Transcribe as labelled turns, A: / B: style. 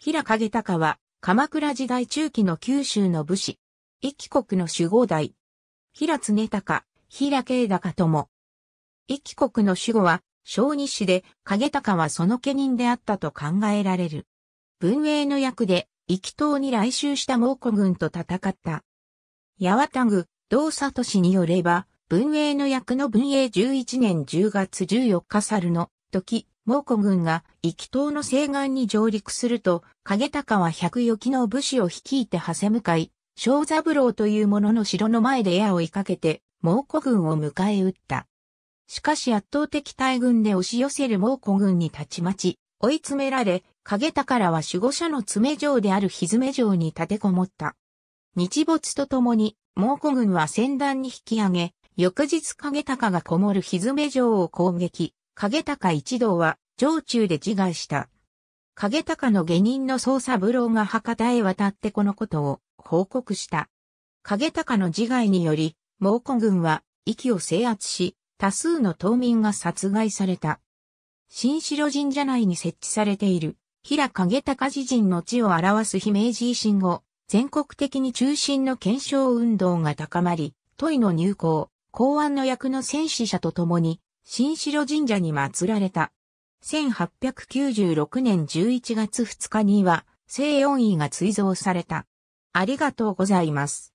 A: 平影高は、鎌倉時代中期の九州の武士。一騎国の守護代。平常高、平慶高とも。一騎国の守護は、小日氏で、影高はその家人であったと考えられる。文英の役で、壱岐島に来襲した猛虎軍と戦った。八幡宮、道里氏によれば、文英の役の文英11年10月14日猿の時、猛虎軍が壱岐島の西岸に上陸すると、影高は百余機の武士を率いて長谷向かい、小三郎という者の城の前で矢を追いかけて、猛虎軍を迎え撃った。しかし圧倒的大軍で押し寄せる猛虎軍にたちまち、追い詰められ、影高らは守護者の詰城であるひめ城に立てこもった。日没とともに、猛虎軍は戦団に引き上げ、翌日影高がこもるひめ城を攻撃、影高一同は城中で自害した。影高の下人の捜査部郎が博多へ渡ってこのことを報告した。影高の自害により、猛虎軍は息を制圧し、多数の島民が殺害された。新城神社内に設置されている、平影高寺人の地を表す非明治維新後、全国的に中心の検証運動が高まり、問いの入港、公安の役の戦死者と共に、新城神社に祀られた。1896年11月2日には、聖音位が追贈された。ありがとうございます。